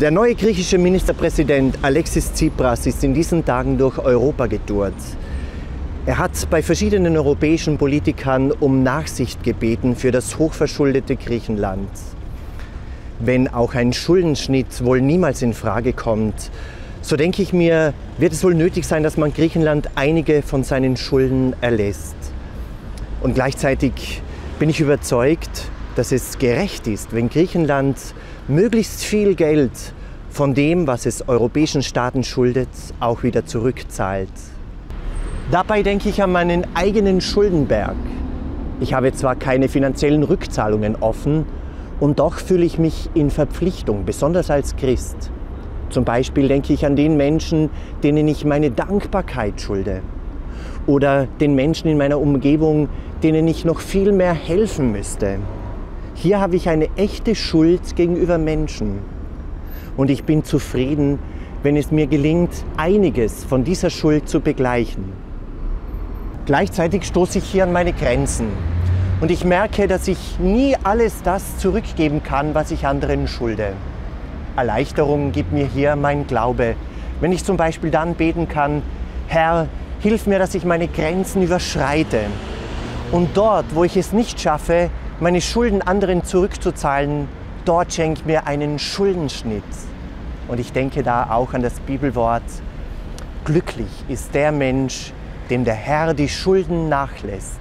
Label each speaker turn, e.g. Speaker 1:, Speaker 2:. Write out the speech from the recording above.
Speaker 1: Der neue griechische Ministerpräsident Alexis Tsipras ist in diesen Tagen durch Europa getourt. Er hat bei verschiedenen europäischen Politikern um Nachsicht gebeten für das hochverschuldete Griechenland. Wenn auch ein Schuldenschnitt wohl niemals in Frage kommt, so denke ich mir, wird es wohl nötig sein, dass man Griechenland einige von seinen Schulden erlässt. Und gleichzeitig bin ich überzeugt, dass es gerecht ist, wenn Griechenland möglichst viel Geld von dem, was es europäischen Staaten schuldet, auch wieder zurückzahlt. Dabei denke ich an meinen eigenen Schuldenberg. Ich habe zwar keine finanziellen Rückzahlungen offen, und doch fühle ich mich in Verpflichtung, besonders als Christ. Zum Beispiel denke ich an den Menschen, denen ich meine Dankbarkeit schulde. Oder den Menschen in meiner Umgebung, denen ich noch viel mehr helfen müsste. Hier habe ich eine echte Schuld gegenüber Menschen. Und ich bin zufrieden, wenn es mir gelingt, einiges von dieser Schuld zu begleichen. Gleichzeitig stoße ich hier an meine Grenzen. Und ich merke, dass ich nie alles das zurückgeben kann, was ich anderen schulde. Erleichterung gibt mir hier mein Glaube. Wenn ich zum Beispiel dann beten kann, Herr, hilf mir, dass ich meine Grenzen überschreite. Und dort, wo ich es nicht schaffe, meine Schulden anderen zurückzuzahlen, dort schenkt mir einen Schuldenschnitt. Und ich denke da auch an das Bibelwort, glücklich ist der Mensch, dem der Herr die Schulden nachlässt.